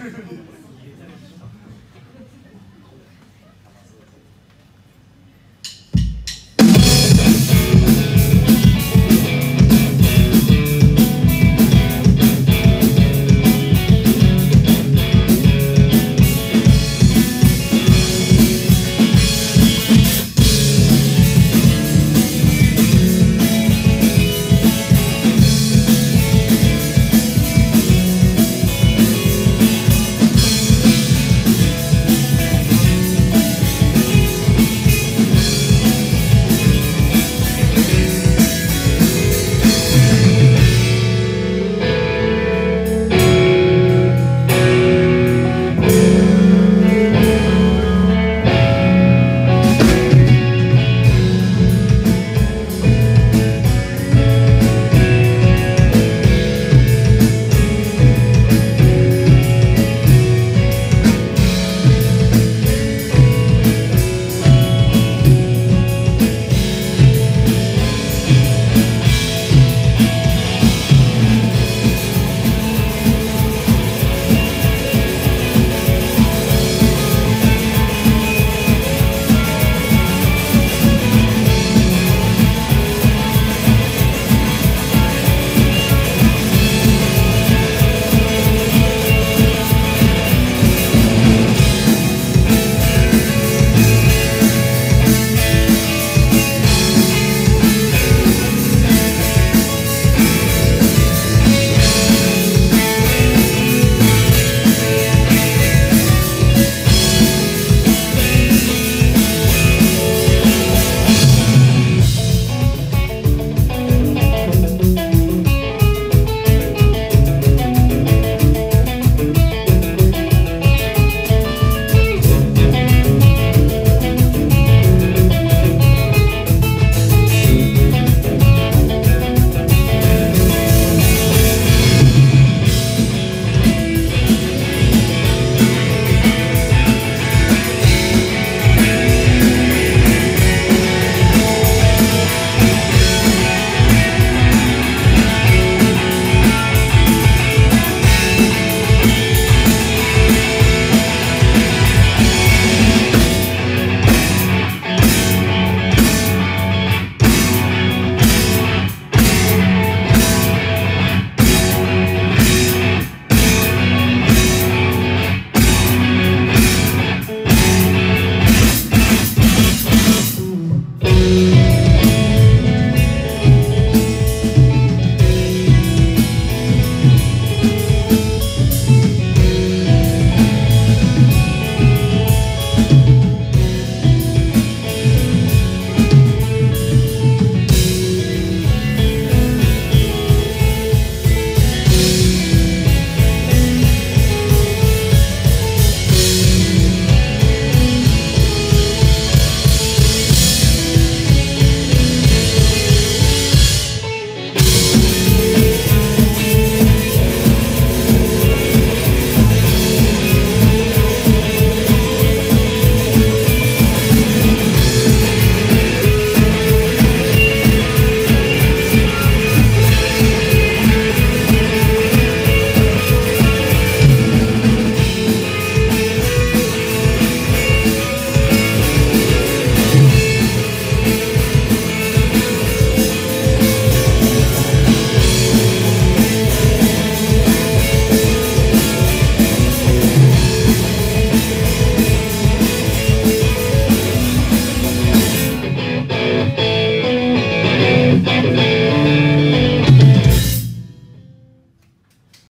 truly.